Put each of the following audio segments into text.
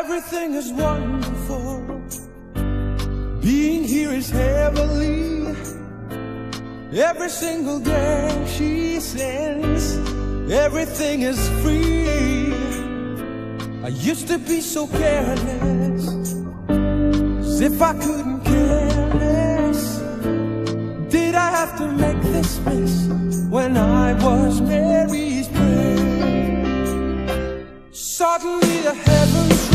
Everything is wonderful. Being here is heavenly. Every single day she sends, everything is free. I used to be so careless, as if I couldn't care less. Did I have to make this mess when I was Mary's prayer? Suddenly the heavens.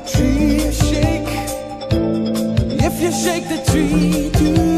the tree shake, if you shake the tree too.